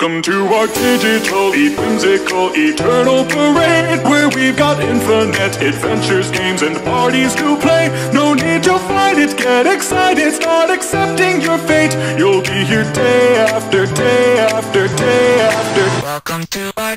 Welcome to our digital, whimsical, eternal parade Where we've got infinite adventures, games, and parties to play. No need to fight it, get excited, start accepting your fate. You'll be here day after day after day after Welcome to our